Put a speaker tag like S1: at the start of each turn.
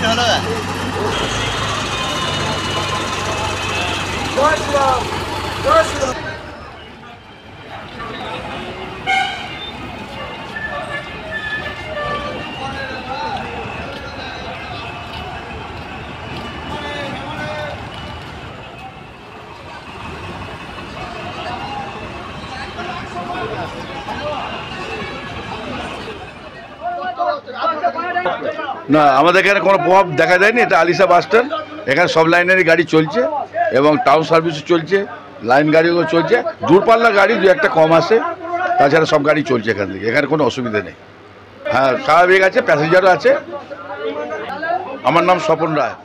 S1: No, no, no. না, আমাদের এখানে কোনো প্রভাব দেখা যায়নি, এটা আলিশা বাস স্ট্যান্ড। এখানে সব লাইনেরই গাড়ি চলছে। এবং টাউন সার্ভিসও চলছে লাইন গাড়িও চলছে। দূরপাল্লা গাড়ি দু একটা কম আসে, তাছাড়া সব গাড়ি চলছে এখান থেকে, এখানে কোনো অসুবিধা নেই। হ্যাঁ স্বাভাবিক আছে প্যাসেঞ্জারও আছে। আমার নাম স্বপন রায়।